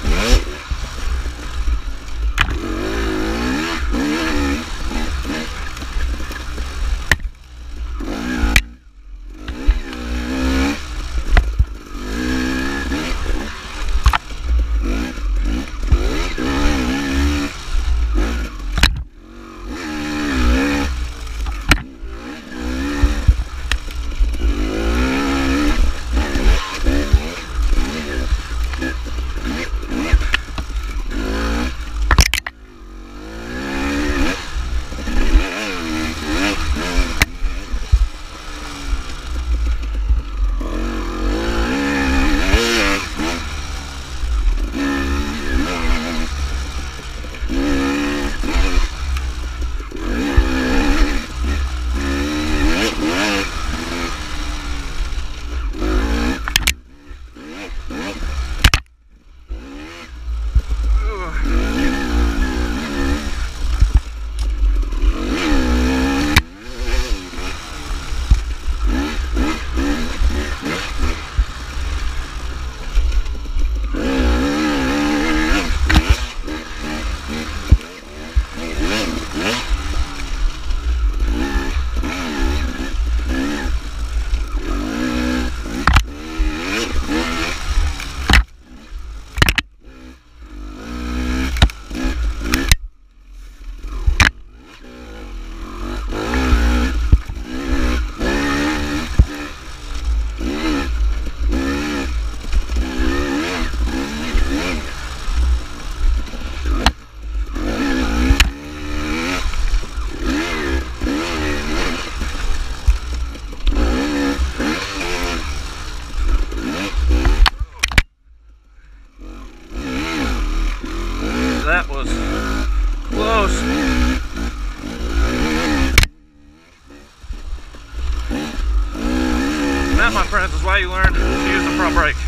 Mm-hmm. that was close. And that, my friends, is why you learned to use the front brake.